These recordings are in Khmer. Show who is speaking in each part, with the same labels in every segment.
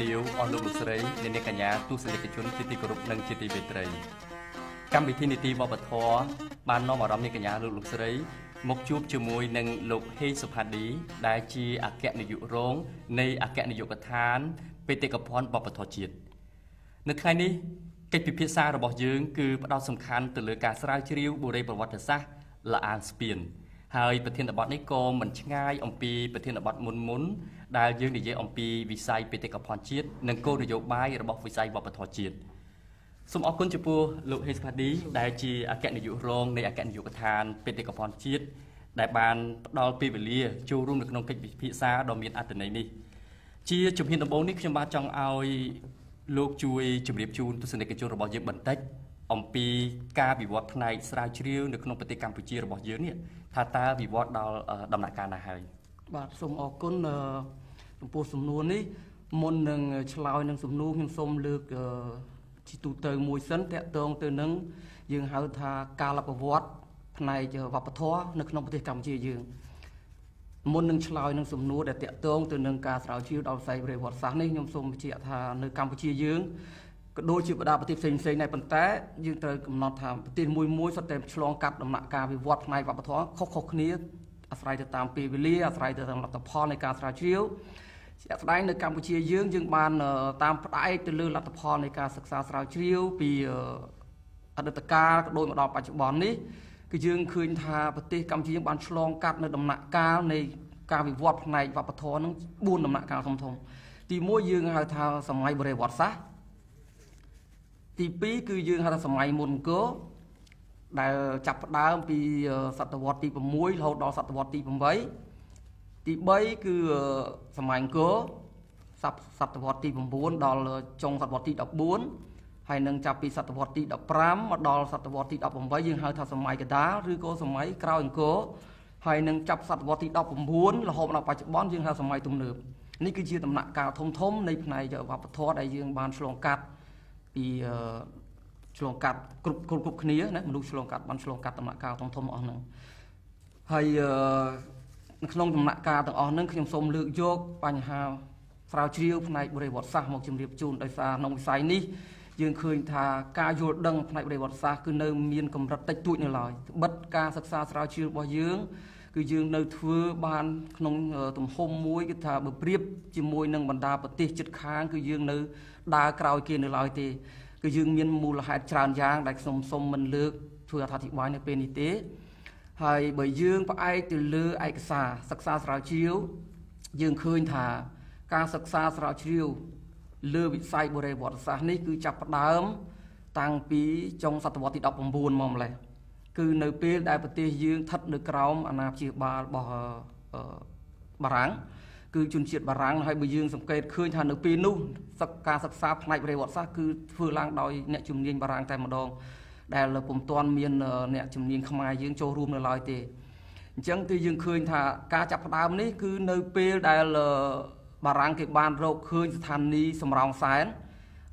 Speaker 1: អាយដាមលោកជំទាវអស់លោកលោកស្រីអ្នកនាងកញ្ញាទស្សនិកជនជាទីគោរពនិងជាទីមេត្រីកម្មវិធីនីតិវប្បធម៌បាននាំអារម្មណ៍នាងកញ្ញាលោកលោកស្រី មកជួបជាមួយនឹងលោកហេងសុផាឌីដែលជាអគ្គនាយករងនៃអគ្គនាយកដ្ឋានបេតិកភណ្ឌវប្បធម៌ជាតិនៅថ្ងៃនេះកិច្ចពិភាក្សារបស់យើងគឺផ្ដោតសំខាន់ទៅលើការស្រាវជ្រាវបុរេប្រវត្តិសាស្ត្រលអានស្ពានហើយប្រធានបទនេះក៏មិនឆ្ងាយអំពីប្រធានបទមុនមុន ដែលយើងនិយាយអំពីវិស័យបេតិកភណ្ឌជាតិនិងគោលនយោបាយរបស់វិស័យវប្បធម៌ជាតិសូមអរគុណចំពោះលោកហេសផាឌីដែលជាអគ្គនាយករងនៃអគ្គនាយកដ្ឋានបេតិកភណ្ឌជាតិដែលបានផ្ដល់ពេលវេលាចូលរួមនៅក្នុងកិច្ចពិភាក្សាដ៏មានអត្ថន័យនេះជាជំហានដំបូងនេះខ្ញុំបាទចង់ឲ្យលោកជួយជម្រាបជូនទស្សនិកជនរបស់យើងបន្តិចអំពីការវិវត្តផ្នែកស្រាវជ្រាវនៅក្នុងប្រទេសកម្ពុជារបស់យើងនេះថាតើវិវត្តដល់ដំណាក់កាលណាហើយ
Speaker 2: បាទសូមអរគុណចំពោះសំណួរនេះមុននឹងឆ្លើយនឹងសំណួរខ្ញុំសូមលើកជាទូទៅមួយសិនតកតងទៅនឹងយើងហៅថាការលបវត្តផ្នែកវប្បធម៌នៅក្នុងប្រទេសកម្ពុជាយើងមុននឹងឆ្លើយនឹងសំណួរដែលតកតងទៅនឹងការស្រាវជ្រាវដល់ផ្នែកវិវត្តសាស្ត្រនេះខ្ញុំសូមបញ្ជាក់ថានៅកម្ពុជាយើងក៏ដូចជាបណ្ដាប្រទេសផ្សេងផ្សេងដែរប៉ុន្តែយើងត្រូវកំណត់ថាប្រទេសមួយមួយសុទ្ធតែឆ្លងកាត់ដំណាក់កាលវិវត្តផ្នែកវប្បធម៌ខុសៗគ្នា អាស្រ័យទៅតាមពេលវេលាអាស្រ័យទៅតាមលទ្ធផលនៃការស្រាវជ្រាវជាក់ស្ដែងនៅកម្ពុជាយើងយើងបានតាមផ្អែកទៅលើលទ្ធផលនៃការសិក្សាស្រាវជ្រាវពីអតីតកាលក៏ដូចមកដល់បច្ចុប្បន្ននេះគឺយើងឃើញថាប្រទេសកម្ពុជាយើងបានឆ្លងកាត់នៅដំណាក់កាលនៃការវិវត្តផ្នែកវប្បធម៌នឹង4ដំណាក់កាលធំធំទី1យើងហៅថាសម័យបរិវត្តសាស្ត្រទី2គឺយើងហៅថាសម័យមុនអង្គរ ដែលចាប់ផ្ដើមពីសតវត្សទី6រហូតដល់សតវត្សទី8ទី3គឺសម័យអង្គរសតវត្សទី9ដល់ចុងសតវត្សទី14ហើយនឹងចាប់ពីសតវត្សទី15មកដល់សតវត្សទី18យើងហៅថាសម័យកដាលឬក៏សម័យក្រោយអង្គរហើយនឹងចាប់សតវត្សទី19រហូតដល់បច្ចុប្បន្នយើងហៅសម័យទំនើបនេះគឺជាដំណាក់កាលធំធំនៃផ្នែកវប្បធម៌ដែលយើងបានឆ្លងកាត់ពី ឆ្លងកាត់គ្រប់គ្រប់គ្រប់គ្នាណាមនុស្សឆ្លងកាត់បានឆ្លងកាត់ដំណាក់កាលធំធំអស់ហ្នឹងហើយនៅក្នុងដំណាក់កាលទាំងអស់ហ្នឹងខ្ញុំសូមលើកយកបញ្ហាស្រាវជ្រាវផ្នែកបរិវត្តសាស្ត្រមកជម្រាបជូនដោយសារក្នុងវិស័យនេះយើងឃើញថាការយល់ដឹងផ្នែកបរិវត្តសាស្ត្រគឺនៅមានកម្រិតតិចតួចនៅឡើយត្បិតការសិក្សាស្រាវជ្រាវរបស់យើងគឺយើងនៅធ្វើបានក្នុងទំហំមួយគឺថាបើប្រៀបជាមួយនឹងបណ្ដាប្រទេសជិតខាងគឺយើងនៅដើរក្រោយគេនៅឡើយទេ គឺយើងមានមូលហេតុច្រើនយ៉ាងដែលខ្ញុំសូមមិនលើកធ្វើអធិប្បាយនៅពេលនេះទេ ហើយបើយើងផ្អែកទៅលើឯកសារសិក្សាស្រាវជ្រាវយើងឃើញថាការសិក្សាស្រាវជ្រាវលើវិស័យបុរេវត្តសាស្ត្រនេះគឺចាប់ផ្ដើម តាំងពីចុងសតវត្សទី19មកម្លេះគឺនៅពេលដែលប្រទេសយើងស្ថិតនៅក្រោមអាណាព្យាបាលរបស់បារាំង គឺជនជាតិបារាំងហើយបើយើងសង្កេតឃើញថានៅពេលនោះសិក្សាការសិក្សាផ្នែកប្រវត្តិសាស្ត្រគឺធ្វើឡើងដោយអ្នកជំនាញបារាំងតែម្ដងដែលពុំទាន់មានអ្នកជំនាញខ្មែរយើងចូលរួមនៅឡើយទេអញ្ចឹងគឺយើងឃើញថាការចាប់ផ្ដើមនេះគឺនៅពេលដែលបារាំងគេបានរកឃើញស្ថានីយ៍សំរោងសែន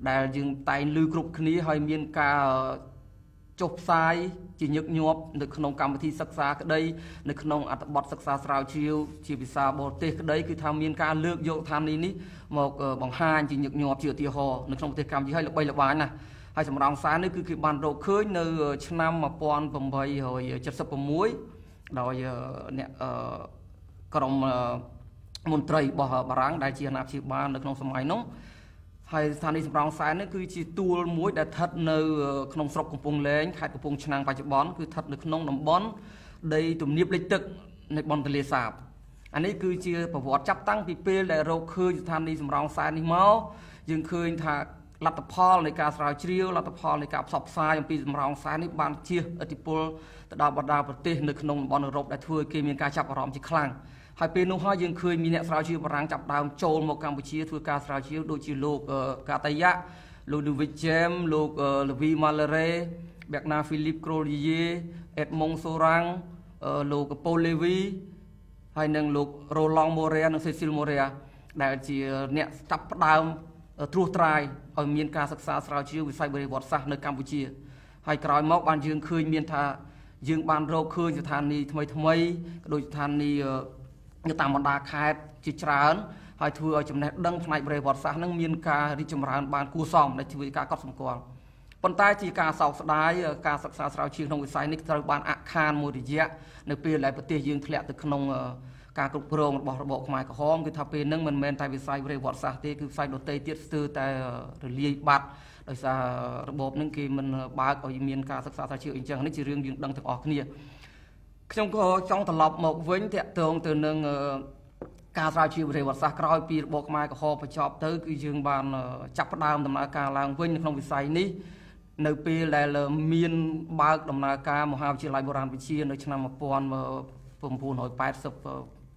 Speaker 2: ដែលយើងតែងឮគ្រប់គ្នាហើយមានការចុះផ្សាយ ជាញឹកញាប់នៅក្នុងកម្មវិធីសិក្សាក្តីនៅក្នុងអត្ថបទសិក្សាស្រាវជ្រាវជាភាសាបរទេសក្តីគឺថាមានការលើកយកឋានីនេះមកបង្ហាញជាញឹកញាប់ជាឧទាហរណ៍នៅក្នុងប្រទេសកម្ពុជាហើយល្បីល្បាញណាស់ហើយសម្រងសាននេះគឺគេបានរកឃើញនៅ ឆ្នាំ1876ដោយអ្នកក្រមមន្ត្រីរបស់បារាំងដែលជាអាណាព្យាបាលនៅក្នុងសម័យនោះ ហើយស្ថានីយ៍សំរងសែននេះគឺជាទួលមួយដែលស្ថិតនៅក្នុងស្រុកកំពង់លែងខេត្តកំពង់ឆ្នាំងបច្ចុប្បន្នគឺស្ថិតនៅក្នុងតំបន់ដីទំនាបលិចទឹកនៃបនទលេសាបអានេះគឺជាប្រវត្តិចាប់តាំងពីពេលដែលរកឃើញស្ថានីយ៍សំរងសែននេះមកយើងឃើញថាលទ្ធផលនៃការស្រាវជ្រាវលទ្ធផលនៃការផ្សព្វផ្សាយអំពីសំរងសែននេះបានជះឥទ្ធិពលទៅដល់បណ្ដាប្រទេសនៅក្នុងតំបន់អឺរ៉ុបដែលធ្វើឲ្យគេមានការចាប់អារម្មណ៍ជាខ្លាំង ហើយពេលនោះហើយយើងឃើញមានអ្នកស្រាវជ្រាវបារាំងចាប់ដើមចូលមកកម្ពុជាធ្វើការស្រាវជ្រាវដូចជាលោកកាតាយ៉ាលោក David James លោក Levi Malere Bernard Philippe Grolier Edmond Sorang លោក Paul Levy ហើយនិងលោក Roland Morea និង Cecil Morea ដែលជាអ្នកចាប់ផ្ដើមត្រួសត្រាយឲ្យមានការសិក្សាស្រាវជ្រាវវិស័យបរិវត្តសាស្ត្រនៅកម្ពុជា ហើយក្រោយមកបានយើងឃើញមានថាយើងបានរកឃើញស្ថានីយ៍ថ្មីថ្មីក៏ដូចស្ថានីយ៍ នៅតាមបណ្ដាខេត្តជាច្រើនហើយធ្វើឲ្យចំណេះដឹងផ្នែកប្រវត្តិសាស្ត្រនឹងមានការរីកចម្រើនបានគួរសមដែលជួយការកត់សម្គាល់ប៉ុន្តែជាការសោកស្ដាយការសិក្សាស្រាវជ្រាវក្នុងវិស័យនេះត្រូវបានអាក់ខានមួយរយៈនៅពេលដែលប្រទេសយើងធ្លាក់ទៅក្នុងការគ្រប់គ្រងរបស់របបខ្មែរក្រហមគឺថាពេលហ្នឹងមិនមែនតែវិស័យប្រវត្តិសាស្ត្រទេគឺវិស័យដទៃទៀតស្ទើរតែរលាយបាត់ដោយសាររបបហ្នឹងគេមិនបើកឲ្យមានការសិក្សាស្រាវជ្រាវអីចឹងនេះជារឿងយើងដឹងទាំងអស់គ្នា ខ្ញុំក៏ចង់ត្រឡប់មកវិញតាក់ទងទៅនឹងការស្រាវជ្រាវប្រវត្តិសាស្ត្រក្រោយពីរបបខ្មែរក្រហមបញ្ចប់ទៅគឺយើងបានចាប់ផ្ដើមដំណើរការឡើងវិញនៅក្នុងវិស័យនេះនៅពេលដែលមានបើកដំណើរការមហាវិទ្យាល័យបុរាណវិទ្យានៅឆ្នាំ1980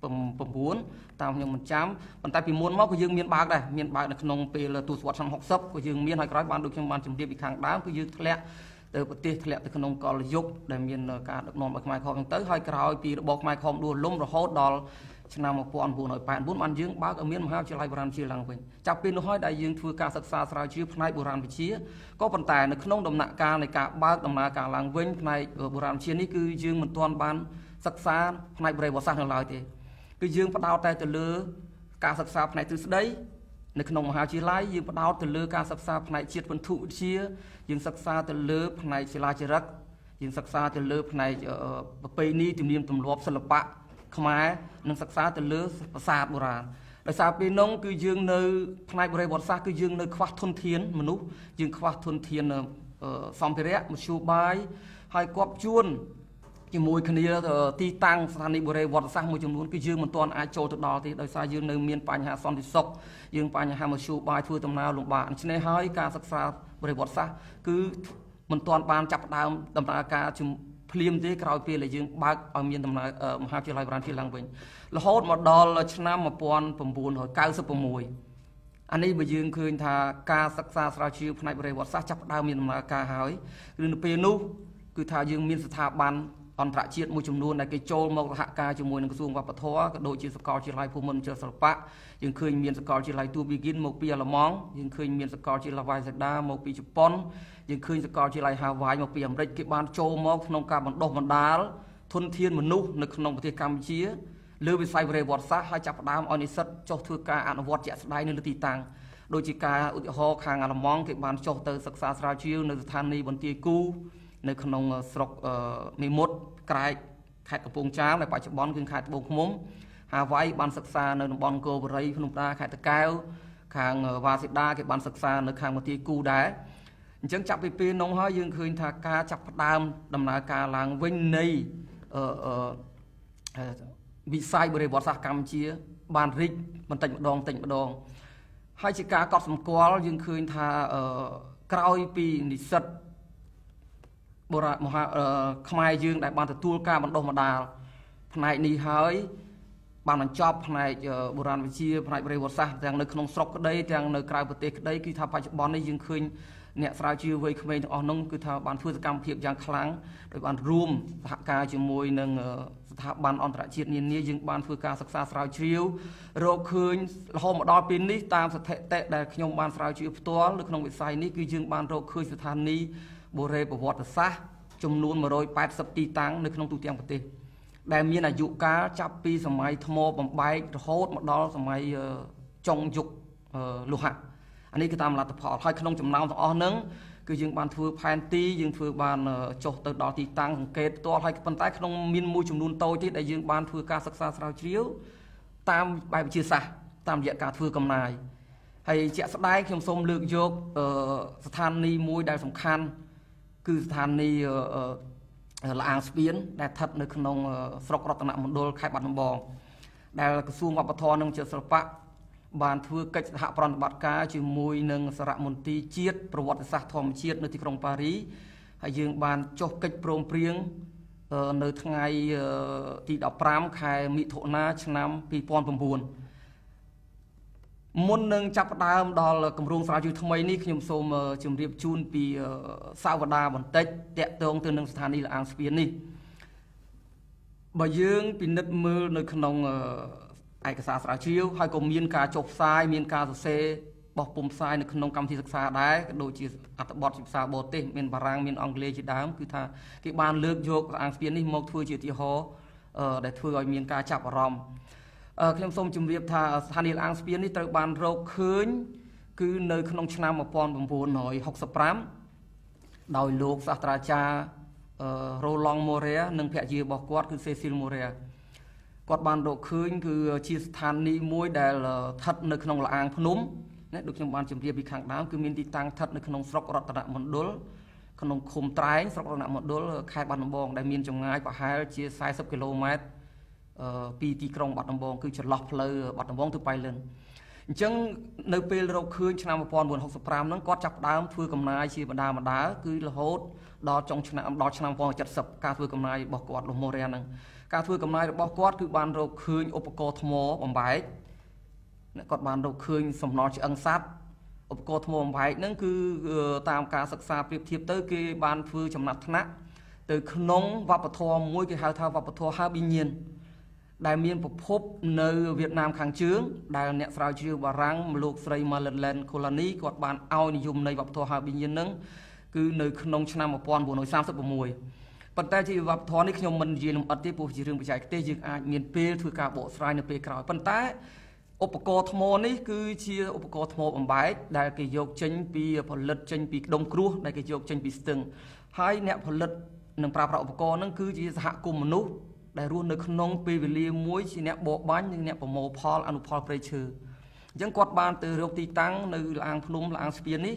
Speaker 2: 9តាមខ្ញុំមិនចាំប៉ុន្តែពីមុនមកក៏យើងមានបើកដែរមានបើកនៅក្នុងពេលទសវត្សរ៍ឆ្នាំ60ក៏យើងមានហើយក្រោយបានដូចខ្ញុំបានជម្រាបពីខាងដើមគឺយើងធ្លាក់ ទៅប្រទេសធ្លាក់ទៅក្នុងកលយុគដែលមានការដឹកនាំរបស់ខ្មែរខំទៅហើយក្រោយពីរបបខ្មែរខំដួលលំរហូតដល់ឆ្នាំ1989បានយើងបើកឲ្យមានមហាវិទ្យាល័យបុរាណវិទ្យាឡើងវិញចាប់ពីនោះហើយដែលយើងធ្វើការសិក្សាស្រាវជ្រាវផ្នែកបុរាណវិទ្យាក៏ប៉ុន្តែនៅក្នុងដំណាក់កាលនៃការបើកដំណើរការឡើងវិញផ្នែកបុរាណវិទ្យានេះគឺយើងមិនទាន់បានសិក្សាផ្នែកបរិវត្តសាស្ត្រនៅឡើយទេគឺយើងផ្ដោតតែទៅលើការសិក្សាផ្នែកទ្រឹស្ដីនៅក្នុងមហាវិទ្យាល័យយើងផ្ដោតទៅលើការសិក្សាផ្នែកជាតិពន្ធុវិទ្យា យើងសិក្សាទៅលើ ផ្នែកសិលាចារឹកយើងសិក្សាទៅលើផ្នែកប្រពៃណីទំនៀមទម្លាប់សិល្បៈខ្មែរនិងសិក្សាទៅលើប្រាសាទបុរាណដោយសារពេលនោះគឺយើងនៅផ្នែកបរិវត្តសាស្ត្រគឺយើងនៅខ្វះធនធានមនុស្សយើងខ្វះធនធានសម្ភារៈមធ្យោបាយហើយគប់ជួន ជាមួយគ្នាទីតាំងស្ថានីយ៍បុរេវត្តសាស្ត្រមួយចំនួនគឺយើងមិនទាន់អាចចូលទៅដល់ទេដោយសារយើងនៅមានបញ្ហាសន្តិសុខយើងបញ្ហាមធ្យោបាយធ្វើដំណើរលំបាកដូច្នេះហើយការសិក្សាបុរេវត្តសាស្ត្រគឺមិនទាន់បានចាប់ផ្ដើមដំណើរការភ្លាមទេក្រោយពេលដែលយើងបើកឲ្យមានដំណើរមហាវិទ្យាល័យបុរាណជាឡើងវិញរហូតមកដល់ឆ្នាំ1996អានេះបើយើងឃើញថាការសិក្សាស្រាវជ្រាវផ្នែកបរិវត្តសាស្ត្រចាប់ផ្ដើមមានដំណើរការហើយឬនៅពេលនោះគឺថាយើងមានស្ថាប័ន អន្តរជាតិមួយចំនួនដែលគេចូលមកសហការជាមួយនឹងក្រសួងវប្បធម៌ក៏ដូចជាសាកលវិទ្យាល័យភូមិន្ទសិល្បៈយើងឃើញមានសាកលវិទ្យាល័យទូប៊ីគីនមកពីអាល្លឺម៉ង់យើងឃើញមានសាកលវិទ្យាល័យវ៉ៃសេដាមកពីជប៉ុនយើងឃើញសាកលវិទ្យាល័យហាវ៉ាយមកពីអាមេរិកគេបានចូលមកក្នុងការបណ្ដុះបណ្ដាលធនធានមនុស្សនៅក្នុងប្រទេសកម្ពុជាលើវិស័យវិរវត្តសាស្ត្រហើយចាប់ផ្ដើមឲ្យនិស្សិតចុះធ្វើការអនុវត្តជាក់ស្ដែងនៅលើទីតាំងដូចជាការឧទាហរណ៍ខាងអាល្លឺម៉ង់គេបានចុះទៅសិក្សាស្រាវជ្រាវនៅស្ថានីយ៍បន្ទាយគូនៅក្នុងស្រុកមេមត់ ក្រែកខេត្តកំពង់ចាមដែលបច្ចុប្បន្នគឺខេត្តត្បូងឃ្មុំហាវ៉ៃបានសិក្សានៅតំបន់កោបរីភ្នំតាខេត្តតាកែវខាងវ៉ាស៊ីដាគេបានសិក្សានៅខាងមន្ទីរគូដែរអញ្ចឹងចាប់ពីពេលនោះហើយយើងឃើញថាការចាប់ផ្ដើមដំណើរការឡើងវិញនៃអឺវិស័យបរិវត្តសាស្ត្រកម្ពុជា បានរីកបន្តិចម្ដងបន្តិចម្ដងហើយជាការកត់សម្គាល់យើងឃើញថាអឺក្រោយពីនិស្សិត បុរាណមហាខ្មែរយើងដែលបានទទួលការបណ្ដុះបណ្ដាលផ្នែកនេះហើយបានបញ្ចប់ផ្នែកបុរាណវិទ្យាផ្នែកប្រវត្តិសាស្ត្រទាំងនៅក្នុងស្រុកក្តីទាំងនៅក្រៅប្រទេសក្តីគឺថាបច្ចុប្បន្ននេះយើងឃើញអ្នកស្រាវជ្រាវវ័យក្មេងទាំងអស់នោះគឺថាបានធ្វើសកម្មភាពយ៉ាងខ្លាំងដោយបានរួមសហការជាមួយនឹងស្ថាប័នអន្តរជាតិនានាយើងបានធ្វើការសិក្សាស្រាវជ្រាវរកឃើញរហូតមកដល់ពេលនេះតាមស្ថិតិដែលខ្ញុំបានស្រាវជ្រាវផ្ទាល់នៅក្នុងវិស័យនេះគឺយើងបានរកឃើញស្ថានីយ៍ បុរេប្រវត្តិសាស្ត្រចំនួន180ទីតាំងនៅក្នុងទូទាំងប្រទេសដែលមានអាយុកាលចាប់ពីសម័យថ្មបំបែករហូតមកដល់សម័យចុងយុគលោហៈអានេះគឺតាមលទ្ធផលហើយក្នុងចំណោមទាំងអស់ហ្នឹងគឺយើងបានធ្វើផែនទីយើងធ្វើបានចុះទៅដល់ទីតាំងសង្កេតផ្ទាល់ហើយប៉ុន្តែក្នុងមានមួយចំនួនតូចទៀតដែលយើងបានធ្វើការសិក្សាស្រាវជ្រាវតាមបែបវិទ្យាសាស្ត្រតាមរយៈការធ្វើកំណាយហើយជាក់ស្ដែងខ្ញុំសូមលើកយកស្ថានីយ៍មួយដែលសំខាន់ គឺស្ថានីយ៍លអាងស្ពាន ដែលស្ថិតនៅក្នុងស្រុករតនមណ្ឌលខេត្តបាត់ដំបងដែលក្រសួងវប្បធម៌និងជាសិល្បៈបានធ្វើកិច្ចសហប្រតិបត្តិការជាមួយនឹងសារមន្ទីរជាតិប្រវត្តិសាស្ត្រធម្មជាតិនៅទីក្រុងប៉ារីហើយយើងបានចុះកិច្ចព្រមព្រៀងនៅថ្ងៃទី15ខែមិថុនាឆ្នាំ2009 មុននឹងចាប់ផ្ដើមដល់គម្រោងស្រាវជ្រាវថ្មីនេះខ្ញុំសូមជម្រាបជូនពីសាវតាបន្តិចតកតងទៅនឹងស្ថានីយ៍លអាងស្ពាននេះបើយើងពិនិត្យមើលនៅក្នុងឯកសារស្រាវជ្រាវហើយក៏មានការចុះផ្សាយមានការសរសេរបោះពុំផ្សាយនៅក្នុងកម្មវិធីសិក្សាដែរក៏ដូចជាអត្ថបទជាភាសាបរទេសមានបារាំងមានអង់គ្លេសជាដើមគឺថាគេបានលើកយកអាងស្ពាននេះមកធ្វើជាឧទាហរណ៍ដែលធ្វើឲ្យមានការចាប់អារម្មណ៍អឺ ខ្ញុំសូមជម្រាបថាស្ថានីយ៍អាងស្ពាននេះត្រូវបានរកឃើញ គឺនៅក្នុងឆ្នាំ1965ដោយលោកសាស្ត្រាចារ្យអឺរ៉ូឡង់ម៉ូរ៉ែនិងភរិយារបស់គាត់គឺសេស៊ីលម៉ូរ៉ែគាត់បានរកឃើញ គឺជាស្ថានីយ៍មួយដែលស្ថិតនៅក្នុងលាងភ្នំណាដូចខ្ញុំបានជម្រាបពីខាងដើមគឺមានទីតាំងស្ថិតនៅក្នុងស្រុករតនមណ្ឌលក្នុងឃុំត្រែងស្រុករតនមណ្ឌលខេត្តបាត់ដំបងដែលមានចម្ងាយប្រហែលជា40គីឡូម៉ែត្រអឺ ពីទីក្រុងបាត់ដំបងគឺចន្លោះផ្លូវបាត់ដំបងទៅប៉ៃលិនអញ្ចឹងនៅពេលរកឃើញឆ្នាំ1965ហ្នឹងគាត់ចាប់ផ្ដើមធ្វើកំណាយជាបណ្ដាបណ្ដាគឺរហូតដល់ចុងឆ្នាំដល់ឆ្នាំ1970ការធ្វើកំណាយរបស់គាត់លោកម៉ូរ៉ែហ្នឹងការធ្វើកំណាយរបស់គាត់គឺបានរកឃើញឧបករណ៍ថ្មបំបែកគាត់បានរកឃើញសំណល់ឆ្អឹងសត្វឧបករណ៍ថ្មបំបែកហ្នឹងគឺតាមការសិក្សាប្រៀបធៀបទៅគេបានធ្វើចំណាត់ថ្នាក់ទៅក្នុងវប្បធម៌មួយគេហៅថាវប្បធម៌ហាប៊ីញៀន ដែលមានប្រភពនៅវៀតណាមខាងជើង ដែលអ្នកស្រាវជ្រាវបារាំងលោកស្រី Marlene Colony គាត់បានឲ្យនិយមនៃវប្បធម៌ហាប៊ីញៀនហ្នឹងគឺនៅក្នុងឆ្នាំ1936ប៉ុន្តែជាវប្បធម៌នេះខ្ញុំមិននិយាយលម្អិតទេព្រោះជារឿងបច្ចេកទេសយើងអាចមានពេលធ្វើការបកស្រាយនៅពេលក្រោយប៉ុន្តែឧបករណ៍ថ្មនេះគឺជាឧបករណ៍ថ្មបំបែកដែលគេយកចេញពីផលិតចេញពីដុំគ្រោះដែលគេយកចេញពីស្ទឹងហើយអ្នកផលិតនិងប្រើប្រាស់ឧបករណ៍ហ្នឹងគឺជាសហគមន៍មនុស្ស ដែលរស់នៅក្នុងពេលវេលាមួយជាអ្នកបរបាញ់និងអ្នកប្រមូលផលអនុផលព្រៃឈើអញ្ចឹងគាត់បានទៅរកទីតាំងនៅលាងភ្នំលាងស្ពាននេះ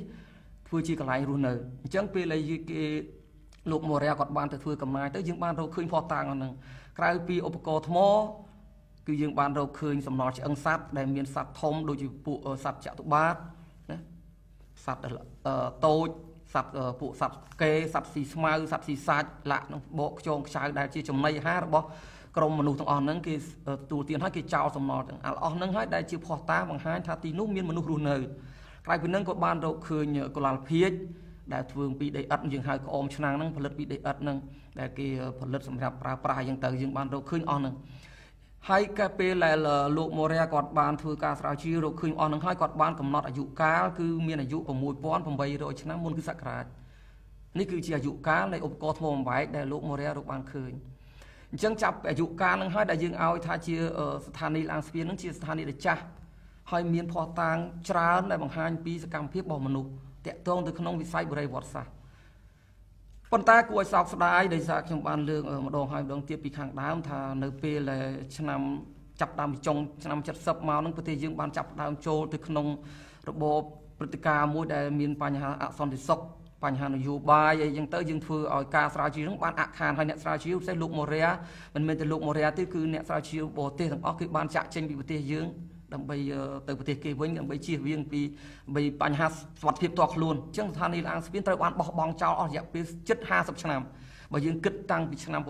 Speaker 2: ធ្វើជាកន្លែងរស់នៅអញ្ចឹងពេលដែលគេលោកមរ៉ាគាត់បានទៅធ្វើកំណាយទៅយើងបានរកឃើញផុសតាំងហ្នឹងក្រៅពីឧបករណ៍ថ្មគឺយើងបានរកឃើញសំណល់ឆ្អឹងសត្វដែលមានសត្វធំដូចជាពួកសត្វចតុបាទណាសត្វតូច សត្វពួកសត្វកេសត្វស៊ីស្មៅសត្វស៊ីសាច់លាក់នឹងបកខ្យងខ្ចៅដែលជាចំណីអាហាររបស់ក្រុមមនុស្សទាំងអស់ហ្នឹងគេទូលទានហើយគេចោលសំណល់ទាំងអស់ហ្នឹងហើយដែលជាភ័ស្តុតាងបង្ហាញថាទីនោះមានមនុស្សរស់នៅក្រៅពីហ្នឹងក៏បានរកឃើញកុលាលភាជដែលធ្វើពីដីឥដ្ឋយើងហៅក្អមឆ្នាំងហ្នឹងផលិតពីដីឥដ្ឋហ្នឹងដែលគេផលិតសម្រាប់ប្រើប្រាស់អញ្ចឹងទៅយើងបានរកឃើញអស់ហ្នឹង ហើយកាលពេលដែលលោកម៉ូរ៉ាគាត់បានធ្វើការស្រាវជ្រាវរកឃើញអស់នឹងហើយគាត់បានកំណត់អាយុកាលគឺមានអាយុ6800ឆ្នាំមុនគឺសករាជនេះគឺជាអាយុកាលនៃឧបករណ៍ថ្មបំបែកដែលលោកម៉ូរ៉ារកបានឃើញអញ្ចឹងចាប់អាយុកាលនឹងហើយដែលយើងឲ្យថាជាស្ថានីយ៍ឡាងស្ពាននឹងជាស្ថានីយ៍ដែលចាស់ហើយមានភ័ស្តុតាងច្រើនដែលបង្ហាញពីសកម្មភាពរបស់មនុស្សតាក់ទងទៅក្នុងវិស័យបរិវត្តសាស្ត្រ ប៉ុន្តែគួរឲ្យសោកស្ដាយដោយសារខ្ញុំបានលើកម្ដងហើយម្ដងទៀតពីខាងដើមថានៅពេលឆ្នាំចាប់ដើមពីចុងឆ្នាំ70មកនឹងប្រទេសយើងបានចាប់ដើមចូលទៅក្នុងរបបព្រឹត្តិការណ៍មួយដែលមានបញ្ហាអសន្តិសុខបញ្ហានយោបាយអីចឹងទៅយើងធ្វើឲ្យការស្រាវជ្រាវនឹងបានអាក់ខានហើយអ្នកស្រាវជ្រាវផ្សេងលោកម៉ូរ៉ាមិនមែនតែលោកម៉ូរ៉ាទេគឺអ្នកស្រាវជ្រាវបរទេសទាំងអស់គឺបានចាក់ចេញពីប្រទេសយើង ដើម្បីទៅប្រទេសគេវិញដើម្បីជៀសវាងពីបីបញ្ហាសុខភាពផ្ទាល់ខ្លួនអញ្ចឹងស្ថានីយ៍អាងស្ពានត្រូវបានបោះបង់ចោលអស់រយៈពេលជិត50ឆ្នាំបើយើងគិតតាំងពីឆ្នាំ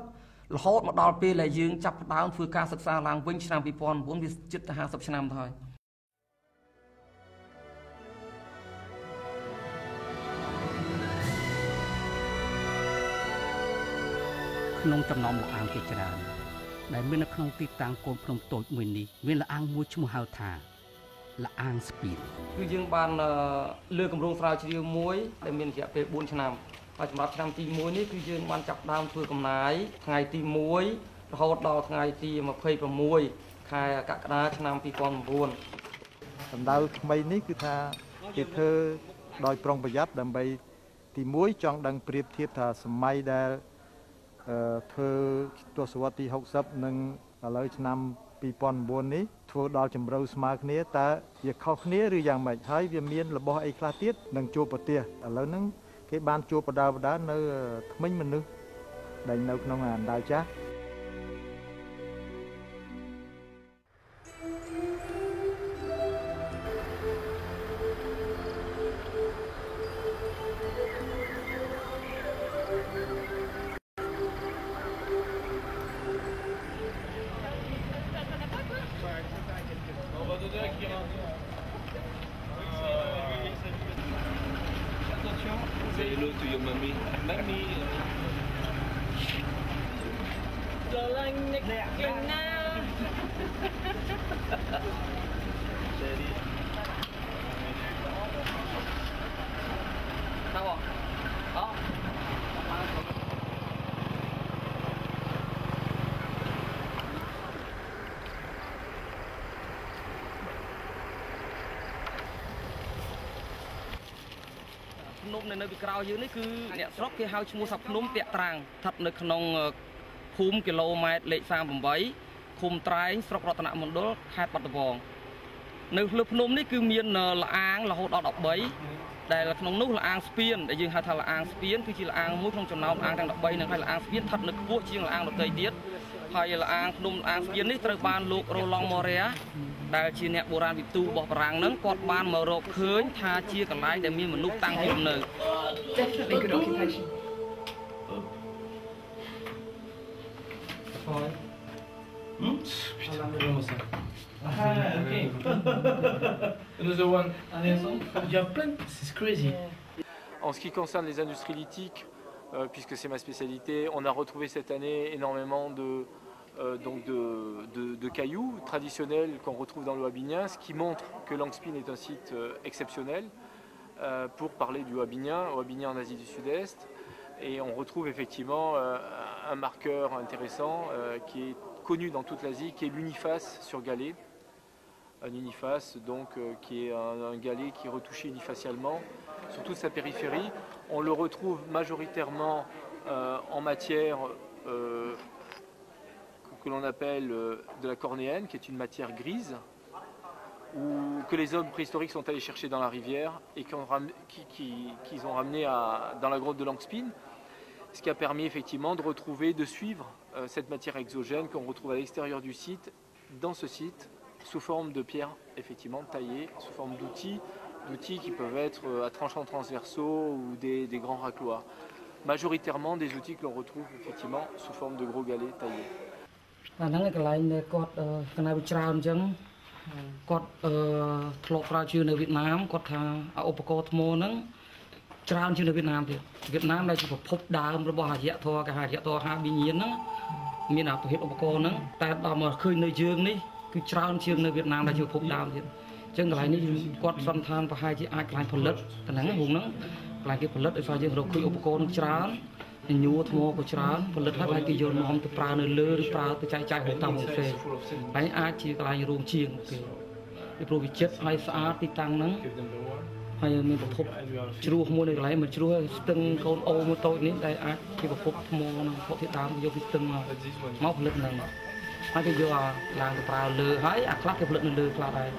Speaker 2: 1970រហូតមកដល់ពេលដែលយើងចាប់ផ្ដើមធ្វើការសិក្សាឡើងវិញឆ្នាំ2009វាជិតទៅ50ឆ្នាំទៅហើយ
Speaker 3: ក្នុងចំណោមលអាងជាច្រើន ដែលមាននៅក្នុងទីតាំងកូនភ្នំតូចមួយនេះមានលអាងមួយឈ្មោះហៅថាលអាងស្ពីន
Speaker 2: គឺយើងបានលើកកម្រងស្រាវជ្រាវមួយដែលមានរយៈពេល4ឆ្នាំហើយសម្រាប់ឆ្នាំទី1នេះគឺយើងបានចាប់ដើមធ្វើកំណាយថ្ងៃទី1រហូតដល់ថ្ងៃទី26ខែកក្កដាឆ្នាំ2009
Speaker 4: សម្ដៅថ្មីនេះគឺថាគេធ្វើដោយប្រុងប្រយ័ត្នដើម្បីទី1ចង់ដឹងប្រៀបធៀបថាសម័យដែល ធ្វើទសវត្សទី60និងឥឡូវឆ្នាំ2009នេះធ្វើដល់ជំរៅស្មើគ្នាតើវាខុសគ្នាឬយ៉ាងម៉េចហើយវាមានរបស់អីខ្លះទៀតនឹងជួបប្រទេសឥឡូវហ្នឹងគេបានជួបបដាបដានៅថ្មិញមនុស្សដែលនៅក្នុងអណ្ដាលចាស់
Speaker 2: មនៅនៅពីក្រោយយើងនេះគឺអ្នកស្រុកគេហៅឈ្មោះសាភ្នំពាក់ត្រាំងស្ថិតនៅក្នុងភូមិគីឡូម៉ែត្រលេខ38ឃុំត្រែងស្រុករតនមណ្ឌលខេត្តបាត់ដំបងនៅលើភ្នំនេះគឺមានលអាងរហូតដល់13ដែលក្នុងនោះលអាងស្ពានដែលយើងហៅថាលអាងស្ពានគឺជាលអាងមួយក្នុងចំណោមលអាងទាំង13នឹងហើយលអាងស្ពានស្ថិតនៅខ្ពស់ជាងលអាងដទៃទៀតហើយលអាងភ្នំលអាងស្ពាននេះត្រូវបានលោករ៉ូឡង់ម៉ូរ៉េ ដែលជាអ្នកបុរាណវិទូរបស់បារាំងហ្នឹងគាត់បានមករកឃើញថាជាកន្លែងដែលមានមនុស្សតាំងពីលំនៅ
Speaker 5: Definitely good occupation.
Speaker 6: Ah, okay. Another one. You have plein. C'est crazy.
Speaker 7: En ce qui concerne les industries lithiques, euh, puisque c'est ma spécialité, on a retrouvé cette année énormément de, euh, donc de, de- cailloux traditionnels qu'on retrouve dans le Wabinien, ce qui montre que Langspin est un site euh, exceptionnel euh, pour parler du Wabinien, Wabinien en Asie du Sud-Est. Et on retrouve effectivement un marqueur intéressant qui est connu dans toute l'Asie, qui est l'uniface sur galet. Un uniface, donc, qui est un, un galet qui est retouché unifacialement sur toute sa périphérie. On le retrouve majoritairement en matière que, l'on appelle euh, de la cornéenne, qui est une matière grise, ou que les hommes préhistoriques sont allés chercher dans la rivière et qui ont ram- qui- qu'ils ont ramené dans la grotte de Langspin, ce qui a permis effectivement de retrouver, de suivre euh, cette matière exogène qu'on retrouve à l'extérieur du site, dans ce site, sous forme de pierres effectivement taillées, sous forme d'outils, d'outils qui peuvent être euh, à tranchants transversaux ou des, des grands racloirs. Majoritairement des outils que l'on retrouve effectivement sous forme de gros galets taillés.
Speaker 2: អាហ្នឹងឯងកន្លែងដែលគាត់អឺកន្លែងវាច្រើនអញ្ចឹងគាត់អឺធ្លាប់ប្រើជឿនៅវៀតណាមគាត់ថាអាឧបករណ៍ថ្មហ្នឹងច្រើនជាងនៅវៀតណាមទៀតវៀតណាមដែលជាប្រភពដើមរបស់អារយៈធរគេហៅអារយៈធរហាប៊ីញៀនហ្នឹងមានអាប្រភេទឧបករណ៍ហ្នឹងតែដល់មកឃើញនៅយើងនេះគឺច្រើនជាងនៅវៀតណាមដែលជាប្រភពដើមទៀតអញ្ចឹងកន្លែងនេះគាត់សន្និដ្ឋានប្រហែលជាអាចកន្លែងផលិតតែហ្នឹងហ្នឹងហ្នឹងកន្លែងគេផលិតដោយសារយើងរកឃើញឧបករណ៍ហ្នឹងច្រើន ញួរថ្មក៏ច្រើនផលិតហើយហើយគេយកនាំទៅប្រើនៅលើឬប្រើទៅចែកចាយហូបតាមផ្សេងហើយកន្លែងអាចជាកន្លែងរួមជាងគេពីព្រោះវាចិត្តហើយស្អាតទីតាំងហ្នឹង
Speaker 6: Give them the word.
Speaker 2: ហើយមានប្រភពជ្រោះមួយនៅកន្លែងមួយជ្រោះស្ទឹងកូនអូមួយតូចនេះដែលអាចជាប្រភពថ្មនិងប្រភពធាតុដើមគេយកពីស្ទឹងមក
Speaker 6: But this one.
Speaker 2: មកផលិតហ្នឹងហើយគេយកអាឡើងទៅប្រើលើហើយអាខ្លះគេផលិតនៅលើខ្លះដែរ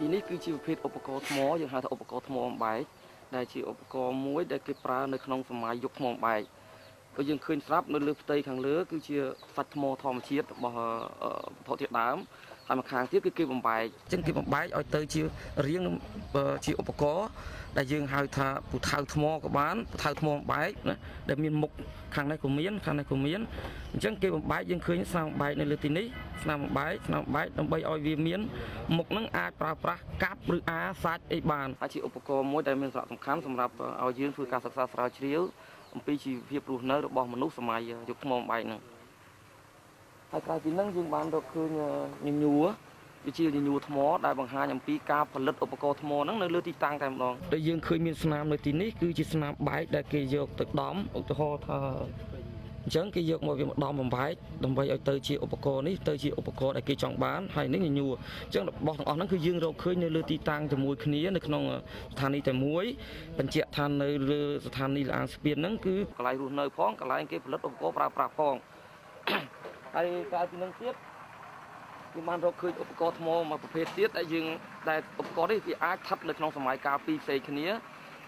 Speaker 2: ទីនេះគឺជាប្រភេទឧបករណ៍ថ្មយើងហៅថាឧបករណ៍ថ្មអំបែកដែលជាឧបករណ៍មួយដែលគេប្រើនៅក្នុងសម័យយុគថ្មអំបែកក៏យើងឃើញស្រាប់នៅលើផ្ទៃខាងលើគឺជាសាច់ថ្មធម្មជាតិរបស់អឺវត្ថុធាតុដើម ហើយម្ខាងទៀតគឺគេបំបែកអញ្ចឹងគេបំបែកឲ្យទៅជារាងអឺជាឧបករណ៍ដែលយើងហៅថាពូថៅថ្មក៏បានពូថៅថ្មបំបែកណាដែលមានមុខខាងនេះក៏មានខាងនេះក៏មានអញ្ចឹងគេបំបែកយើងឃើញស្នាមបំបែកនៅលើទីនេះស្នាមបំបែកស្នាមបំបែកដើម្បីឲ្យវាមានមុខហ្នឹងអាចប្រើប្រាស់កាប់ឬអាសាច់អីបានហើយជាឧបករណ៍មួយដែលមានសារៈសំខាន់សម្រាប់ឲ្យយើងធ្វើការសិក្សាស្រាវជ្រាវអំពីជីវភាពរស់នៅរបស់មនុស្សសម័យយុគថ្មបំបែកហ្នឹង ហើយក្រៅពីហ្នឹងយើងបានរកឃើញញញួរវាជាញញួរថ្មដែលបង្ហាញអំពីការផលិតឧបករណ៍ថ្មហ្នឹងនៅលើទីតាំងតែម្ដងដែលយើងឃើញមានស្នាមនៅទីនេះគឺជាស្នាមបែកដែលគេយកទៅដំឧទាហរណ៍ថាអញ្ចឹងគេយកមកវាមកដំបំបែកដើម្បីឲ្យទៅជាឧបករណ៍នេះទៅជាឧបករណ៍ដែលគេចង់បានហើយនេះញញួរអញ្ចឹងរបស់ទាំងអស់ហ្នឹងគឺយើងរកឃើញនៅលើទីតាំងជាមួយគ្នានៅក្នុងស្ថានីយ៍តែមួយបញ្ជាក់ថានៅលើស្ថានីយ៍លអាងស្ពានហ្នឹងគឺកន្លែងរស់នៅផងកន្លែងគេផលិតឧបករណ៍ប្រើប្រាស់ផង ហើយក្រៅពីហ្នឹងទៀតយើងបានរកឃើញឧបករណ៍ថ្មមួយប្រភេទទៀតដែលយើងដែលឧបករណ៍នេះវាអាចស្ថិតនៅក្នុងសម័យកាលពីរផ្សេងគ្នា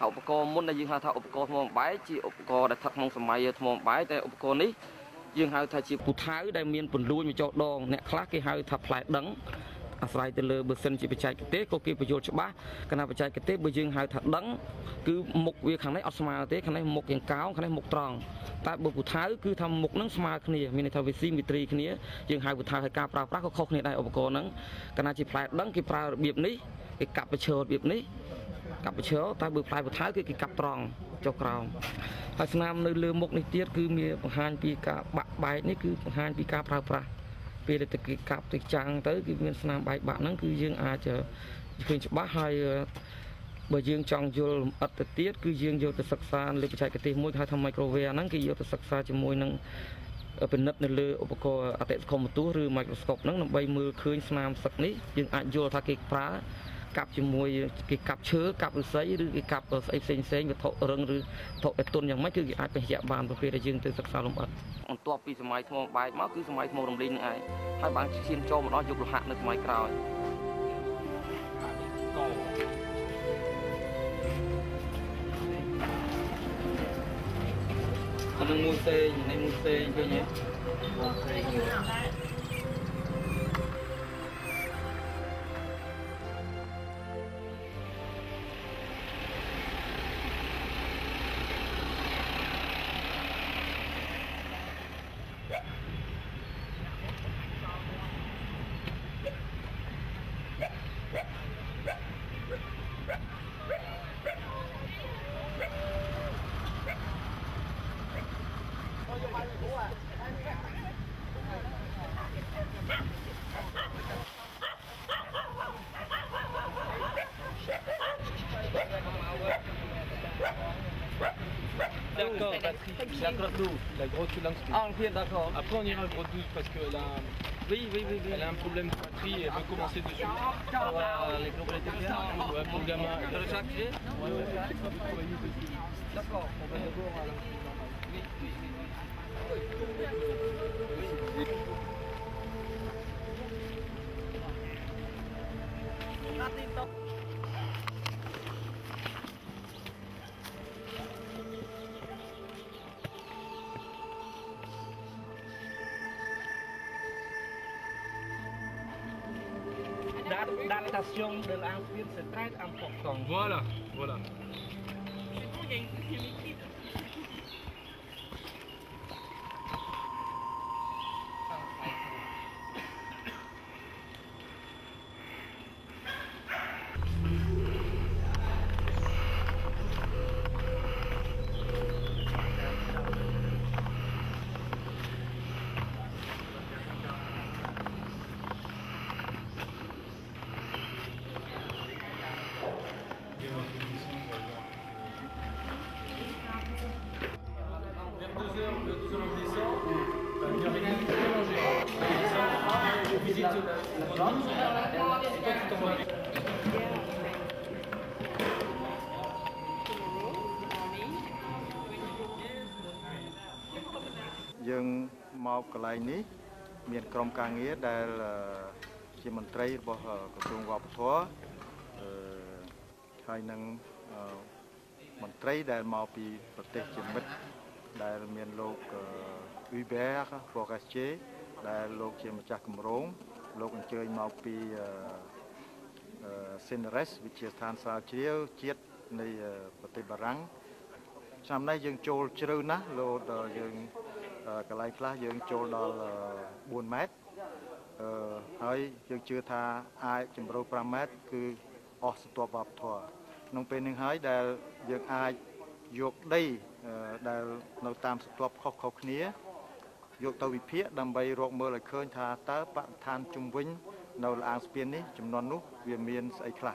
Speaker 2: ហើយឧបករណ៍មុនដែលយើងហៅថាឧបករណ៍ថ្មបំបែកជាឧបករណ៍ដែលស្ថិតក្នុងសម័យថ្មបំបែកតែឧបករណ៍នេះយើងហៅថាជាពូថៅដែលមានពន្លួញមកចោដងអ្នកខ្លះគេហៅថាផ្លែដឹង អាស្រ័យទៅលើបើសិនជាបច្ចេកទេសក៏គេបញ្យល់ច្បាស់គណៈបច្ចេកទេសបើយើងហៅថាដឹងគឺមុខវាខាងនេះអត់ស្មើទេខាងនេះមុខយ៉ាងកោងខាងនេះមុខត្រង់តែបើពូថៅគឺថាមុខហ្នឹងស្មើគ្នាមានន័យថាវាស៊ីមេត្រីគ្នាយើងហៅពូថៅឲ្យការប្រើប្រាស់ក៏ខុសគ្នាដែរឧបករណ៍ហ្នឹងគណៈជាផ្លែដឹងគេប្រើរបៀបនេះគេកាប់បញ្ឈររបៀបនេះកាប់បញ្ឈរតែបើផ្លែពូថៅគឺគេកាប់ត្រង់ចុះក្រោមហើយស្នាមនៅលើមុខនេះទៀតគឺមានបង្ហាញពីការបាក់បែកនេះគឺបង្ហាញពីការប្រើប្រាស់ ពេលតែគេកាប់ទៅចាំងទៅគឺមានស្នាមបែកបាក់ហ្នឹងគឺយើងអាចឃើញច្បាស់ហើយបើយើងចង់យល់លម្អិតទៅទៀតគឺយើងយកទៅសិក្សាលើបច្ចេកទេសមួយគេហៅថា microwave ហ្នឹងគេយកទៅសិក្សាជាមួយនឹងពិនិត្យនៅលើឧបករណ៍អតិសកុមទូឬ microscope ហ្នឹងដើម្បីមើលឃើញស្នាមសឹកនេះយើងអាចយល់ថាគេប្រើ កាប់ជាមួយគេកាប់ឈើកាប់ឫស្សីឬគេកាប់ស្អីផ្សេងផ្សេងវត្ថុរឹងឬវត្ថុដែលទន់យ៉ាងម៉េចគឺគេអាចបញ្ជាក់បានទៅពេលដែលយើងទៅសិក្សាលម្អិតបន្ទាប់ពីសម័យថ្មបែកមកគឺសម័យថ្មរំលីងហ្នឹងឯងហើយបានឈានចូលមកដល់យុគលោហៈនៅសម័យក្រោយអានឹងមួយផ្សេងនេះមួយផ្សេងឃើញទេមួយផ្សេង
Speaker 7: batterie. La grotte 12, la grotte Landsby.
Speaker 2: Ah, ok, d'accord.
Speaker 7: Après, on ira à grotte 12 parce qu'elle a,
Speaker 2: Oui, oui, oui, oui.
Speaker 7: elle a un problème de batterie et elle veut commencer dessus.
Speaker 2: Bien.
Speaker 7: Ouais, pour le gamin. Ouais, ouais.
Speaker 2: D'accord.
Speaker 7: On va d'abord à.
Speaker 8: l'adaptation de l'enfant, c'est très important.
Speaker 7: Voilà, voilà.
Speaker 4: មកកន្លែងនេះ មានក្រុមការងារដែលអឺជាមន្ត្រីរបស់អឺក្រសួងវប្បធម៌អឺហើយនឹងអឺមន្ត្រីដែលមកពីប្រទេសជាមិត្តដែលមានលោកអឺ Hubert Forestier ដែលលោកជាម្ចាស់គម្រោងលោកអញ្ជើញមកពីអឺអឺ Cineres វិទ្យាស្ថានស្រាវជ្រាវជាតិនៃអឺប្រទេសបារាំងឆ្នាំនេះយើងចូលជ្រៅណាស់លោដល់យើងអឺ កន្លែងខ្លះយើងចូលដល់អឺ4ម៉ែត្រអឺហើយយើងជឿថាអាចជំរៅ5ម៉ែត្រគឺអស់ស្ទាប់វប្បធម៌ក្នុងពេលនេះហើយដែលយើងអាចយកដីអឺដែលនៅតាមស្ទាប់ខុសៗគ្នាយកទៅវិភាគដើម្បីរកមើលឲ្យឃើញថាតើបរិស្ថានជំវិញ នៅលអាងស្ពាននេះចំនួននោះវាមានស្អីខ្លះ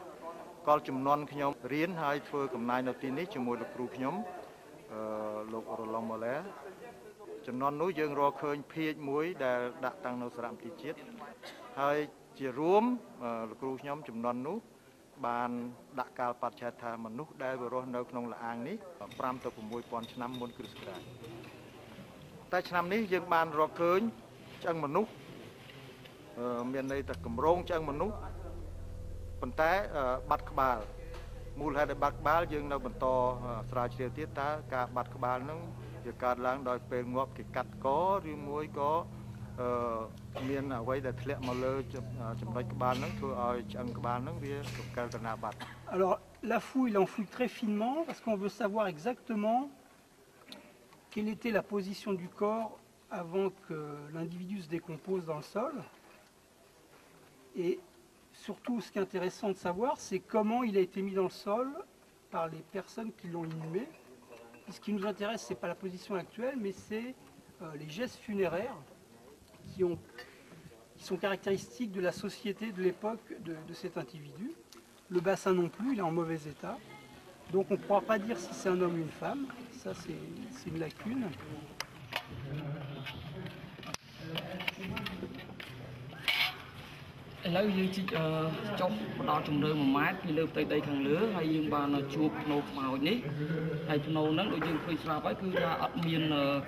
Speaker 4: កលចំនួនខ្ញុំរៀនហើយធ្វើកំណាយនៅទីនេះជាមួយលោកគ្រូខ្ញុំអឺលោករឡុងម៉ូឡែ ចំនួននោះយើងរកឃើញភាជមួយដែលដាក់តាំងនៅសារមន្ទីរជាតិហើយជារួមអឺលោកគ្រូខ្ញុំចំនួននោះបានដាក់កាលបច្ចៈថាមនុស្សដែលរស់នៅក្នុងលអាងនេះ5ទៅ6000ឆ្នាំមុនគ្រិស្តសករាជតែឆ្នាំនេះយើងបានរកឃើញឆ្អឹងមនុស្សអឺមានន័យថាកម្រងឆ្អឹងមនុស្សប៉ុន្តែអឺបាត់ក្បាលមូលហេតុដែលបាត់ក្បាលយើងនៅបន្តអឺស្រាវជ្រាវទៀតតើការបាត់ក្បាលហ្នឹង វាកើតឡើងដោយពេលងាប់គេកាត់កឬមួយក៏អឺមានអ្វីដែលធ្លាក់មកលើចំណុចក្បាលហ្នឹងធ្វើឲ្យឆ្អឹងក្បាលហ្នឹងវារកលតនាបាត់
Speaker 9: Alors, la fouille, il en fouille très finement parce qu'on veut savoir exactement quelle était la position du corps avant que l'individu se décompose dans le sol. Et surtout, ce qui est intéressant de savoir, c'est comment il a été mis dans le sol par les personnes qui l'ont inhumé. Ce qui nous intéresse, ce n'est pas la position actuelle, mais c'est euh, les gestes funéraires qui ont qui sont caractéristiques de la société de l'époque de cet individu. Le bassin non plus, il est en mauvais état. Donc on ne pourra pas dire si c'est un homme ou une femme. Ça, c'est une lacune.
Speaker 2: ឥឡូវយើងជីកចុះបណ្ដោយជំរឿ1ម៉ែត្រពីលើផ្ទៃដីខាងលើហើយយើងបានជួបភ្នោខ្មោចនេះហើយភ្នោហ្នឹងដូចយើងឃើញស្រាប់ហើយគឺថាអត់មាន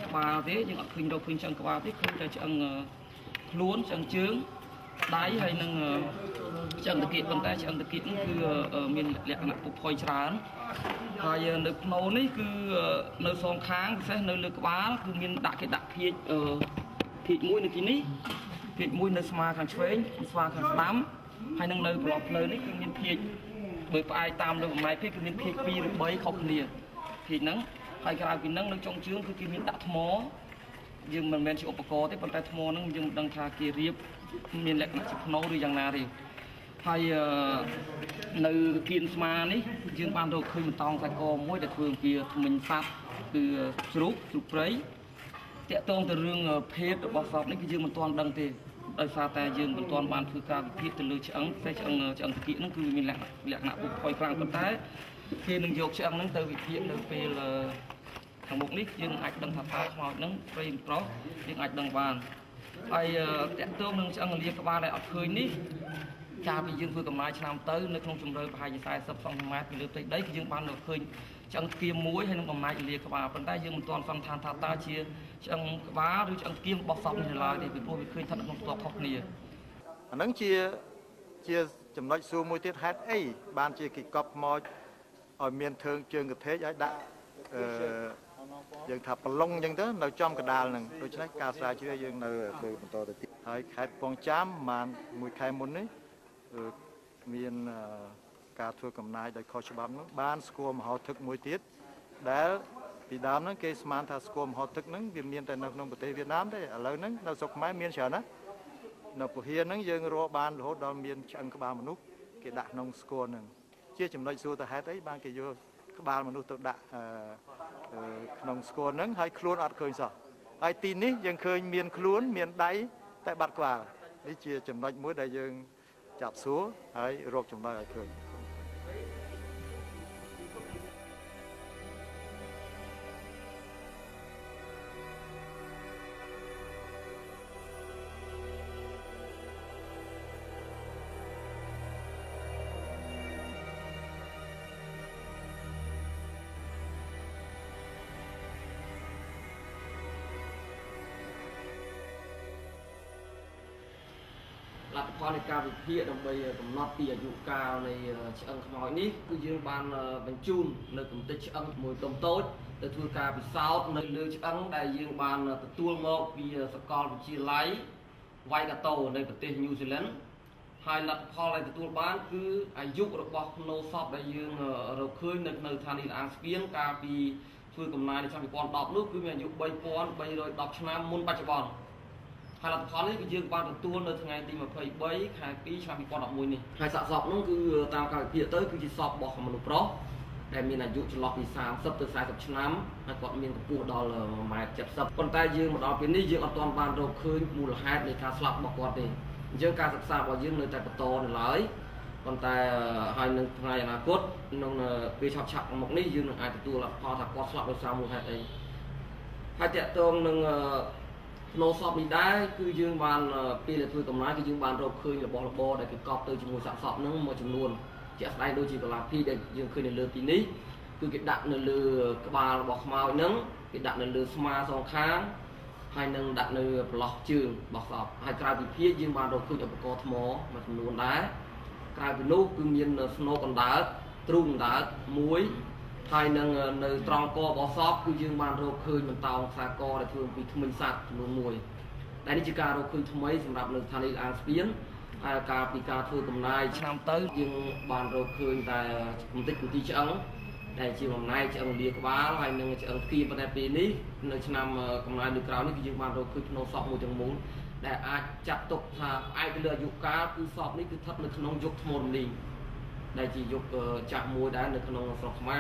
Speaker 2: ក្បាលទេយើងអត់ឃើញរកឃើញឆ្អឹងក្បាលទេឃើញតែឆ្អឹងខ្លួនឆ្អឹងជើងដៃហើយនឹងឆ្អឹងតាគៀកប៉ុន្តែឆ្អឹងតាគៀកហ្នឹងគឺមានលក្ខណៈពុកផុយច្រើនហើយនៅភ្នោនេះគឺនៅសងខាងពិសេសនៅលើក្បាលគឺមានដាក់គេដាក់ភៀកភៀកមួយនៅទីនេះ ភាគមួយនៅស្មាខាងឆ្វេងស្មាខាងស្ដាំហើយនឹងនៅប្រឡប់ផ្លូវនេះគឺមានភាគបើផ្អែកតាមលើបំណែកភាគគឺមានភាគ2ឬ3ខុសគ្នាភាគហ្នឹងហើយក្រៅពីហ្នឹងនៅចុងជើងគឺគេមានដាក់ថ្មយើងមិនមែនជាឧបករណ៍ទេប៉ុន្តែថ្មហ្នឹងយើងមិនដឹងថាគេរៀបមានលក្ខណៈជាភ្នោឬយ៉ាងណាទេហើយនៅគៀនស្មានេះយើងបានរកឃើញបន្តោងខ្សែកមួយដែលធ្វើអំពីធ្មេញសัตว์គឺជ្រូកជ្រូកព្រៃ តាក់ទងទៅរឿងភេទរបស់សពនេះគឺយើងមិនទាន់ដឹងទេដោយសារតែយើងមិនទាន់បានធ្វើការវិភាគទៅលើឆ្អឹងតែឆ្អឹងឆ្អឹងតាគៀកហ្នឹងគឺមានលក្ខណៈលក្ខណៈពុកផុយខ្លាំងប៉ុន្តែគេនឹងយកឆ្អឹងហ្នឹងទៅវិភាគនៅពេលខាងមុខនេះយើងអាចដឹងថាតើខ្មោចហ្នឹងព្រៃប្រុសយើងអាចដឹងបានហើយតាក់ទងនឹងឆ្អឹងលាក្បាលដែលអត់ឃើញនេះកាលពីយើងធ្វើកំណែឆ្នាំទៅនៅក្នុងជំរឿប្រហែលជា40សង់ទីម៉ែត្រពីលើផ្ទៃដីគឺយើងបាននៅឃើញ ឆ្អឹងគៀមមួយហើយនឹងបំណាច់លាក្បាលប៉ុន្តែយើងមិនទាន់សន្និដ្ឋានថាតើជាឆ្អឹងក្បាលឬឆ្អឹងគៀមរបស់សពនេះឡើយទេពីព្រោះវាឃើញស្ថិតនៅក្នុងស្ទប់ខុសគ្នា
Speaker 4: អានឹងជាជាចំណុចសួរមួយទៀតហេតុអីបានជាគេកប់ខ្មោចឲ្យមានធើងជើងកថេកឲ្យដាក់អឺយើងថាប្រឡុងអញ្ចឹងទៅនៅចំកដាលហ្នឹងដូច្នេះការស្រាវជ្រាវយើងនៅធ្វើបន្តទៅទៀតហើយខេត្តពងចាមប្រហែលមួយខែមុននេះមាន ការធ្វើកំណាយដោយខុសច្បាប់នោះបានស្គាល់មហោទឹកមួយទៀតដែលពីដើមហ្នឹងគេស្មានថាស្គាល់មហោទឹកហ្នឹងវាមានតែនៅក្នុងប្រទេសវៀតណាមទេឥឡូវហ្នឹងនៅស្រុកខ្មែរមានច្រើនណាស់នៅពហិនហ្នឹងយើងរកបានរហូតដល់មានឆ្អឹងក្បាលមនុស្សគេដាក់ក្នុងស្គាល់ហ្នឹងជាចំណុចសួរទៅហេតុអីបានគេយកក្បាលមនុស្សទៅដាក់ក្នុងស្គាល់ហ្នឹងហើយខ្លួនអត់ឃើញសោះហើយទីនេះយើងឃើញមានខ្លួនមានដៃតែបាត់ក្បាលនេះជាចំណុចមួយដែលយើងចាប់សួរហើយរកចម្លើយឲ្យឃើញ
Speaker 2: លទ្ធផលនៃការវិភាគដើម្បីកំណត់ពីអាយុកាលនៃឆ្អឹងខ្មោចនេះគឺយើងបានបញ្ជូននៅកំទេចឆ្អឹងមួយដុំតូចទៅធ្វើការពិសោធន៍នៅលើឆ្អឹងដែលយើងបានទទួលមកពីសាកលវិទ្យាល័យ Waikato នៅប្រទេសញូហ្សេឡង់ហើយលទ្ធផលដែលទទួលបានគឺអាយុរបស់ភ្នូសពដែលយើងរកឃើញនៅនៅឋានីអាងស្ពានកាលពីធ្វើកំណែនៅឆ្នាំ2010នោះគឺមានអាយុ3310ឆ្នាំមុនបច្ចុប្បន្ន ផលិតផលនេះគឺយើងបានទទួលនៅថ្ងៃទី23ខែ2ឆ្នាំ2011នេះហើយសាកសពនោះគឺតាមការវិភាគទៅគឺជាសពរបស់មនុស្សប្រុសដែលមានអាយុចន្លោះពី30ទៅ40ឆ្នាំហើយគាត់មានកម្ពស់ដល់1.70ម៉ែត្រប៉ុន្តែយើងមកដល់ពេលនេះយើងអត់ទាន់បានរកឃើញមូលហេតុនៃការស្លាប់របស់គាត់ទេអញ្ចឹងការសិក្សារបស់យើងនៅតែបន្តនៅឡើយប៉ុន្តែហើយនឹងថ្ងៃអនាគតក្នុងពេលឆាប់ឆាប់មកនេះយើងនឹងអាចទទួលលទ្ធផលថាគាត់ស្លាប់ដោយសារមូលហេតុអីហើយតកតងនឹងផ្នូសពនេះដែរគឺយើងបានពេលដែលធ្វើកំណែគឺយើងបានរកឃើញរបស់របរដែលគេកប់ទៅជាមួយសាកសពហ្នឹងមួយចំនួនជាក់ស្ដែងដូចជាកលាភីដែលយើងឃើញនៅលើទីនេះគឺគេដាក់នៅលើក្បាលរបស់ខ្មោចហ្នឹងគេដាក់នៅលើស្មាសងខាងហើយនឹងដាក់នៅប្រឡោះជើងរបស់សពហើយក្រៅពីភាគយើងបានរកឃើញឧបករណ៍ថ្មមួយចំនួនដែរក្រៅពីនោះគឺមានស្នូកអណ្ដើកទ្រូងអណ្ដើកមួយ ហើយនឹងនៅត្រង់ករបស់សពគឺយើងបានរកឃើញបន្តោងខ្សែកដែលធ្វើពីធ្មេញសัตว์ចំនួនមួយតែនេះជាការរកឃើញថ្មីសម្រាប់នៅស្ថានីយ៍អាងស្ពានហើយការពីការធ្វើកំណាយឆ្នាំទៅយើងបានរកឃើញតែបន្តិចបន្តិចឆ្អឹងដែលជាបំណែកឆ្អឹងលាក្បាលហើយនឹងឆ្អឹងគៀប៉ុន្តែពេលនេះនៅឆ្នាំកំណែលើក្រោយនេះគឺយើងបានរកឃើញភ្នូសពមួយទាំងមូលដែលអាចចាត់ទុកថាផ្អែកលើអាយុកាលគឺសពនេះគឺស្ថិតនៅក្នុងយុគថ្មរំលីងដែលជាយុគចាស់មួយដែរនៅក្នុងស្រុកខ្មែរ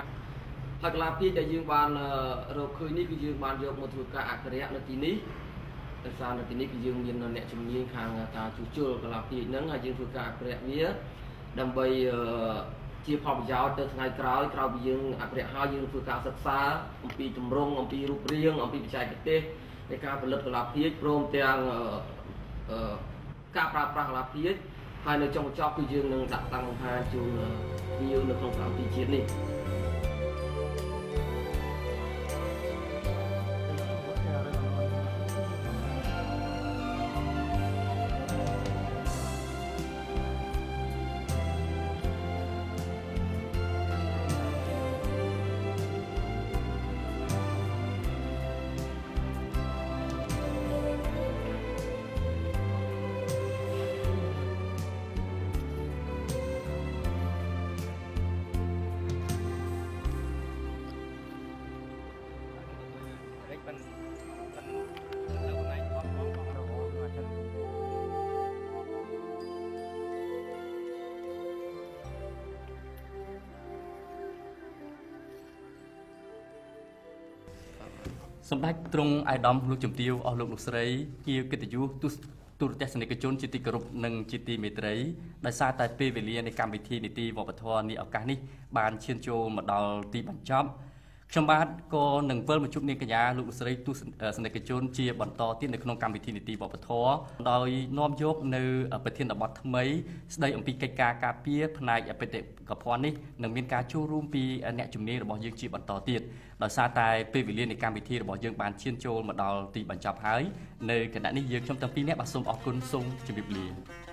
Speaker 2: ហើយកលាភាជដែលយើងបានរកឃើញនេះគឺយើងបានយកមកធ្វើការអក្សរៈនៅទីនេះដោយសារនៅទីនេះគឺយើងមានអ្នកជំនាញខាងការជួសជុលកលាភាជហ្នឹងហើយយើងធ្វើការអភិរក្សវាដើម្បីជាផលប្រយោជន៍ទៅថ្ងៃក្រោយក្រោយពីយើងអភិរក្សហើយយើងធ្វើការសិក្សាអំពីទម្រង់អំពីរូបរាងអំពីបច្ចេកទេសនៃការផលិតកលាភាជព្រមទាំងការប្រើប្រាស់កលាភាជហើយនៅចុងបញ្ចប់គឺយើងនឹងដាក់តាំងបង្ហាញជូនភ្ញៀវនៅក្នុងក្រៅទីជាតិនេះ
Speaker 1: សម្ដេចទ្រង់អាយដាមលោកជំទាវអស់លោកលោកស្រីជាកិត្តិយសទូទូរទស្សនិកជនជាទីគោរពនិងជាទីមេត្រីដោយសារតែពេលវេលានៃកម្មវិធីនីតិវប្បធម៌នេះឱកាសនេះបានឈានចូលមកដល់ទីបញ្ចប់ ខ្ញុំបាទក៏នឹងវិលមកជួបនាងកញ្ញាលោកលោកស្រីទស្សនិកជនជាបន្តទៀតនៅក្នុងកម្មវិធីនីតិវប្បធម៌ដោយនាំយកនៅប្រធានបទថ្មីស្ដីអំពីកិច្ចការការពារផ្នែកបេតិកភណ្ឌនេះនឹងមានការចូលរួមពីអ្នកជំនាញរបស់យើងជាបន្តទៀតដោយសារតែពេលវេលានៃកម្មវិធីរបស់យើងបានឈានចូលមកដល់ទីបញ្ចប់ហើយនៅគណៈនេះយើងខ្ញុំទាំងពីរនាក់បាទសូមអរគុណសូមជម្រាបលា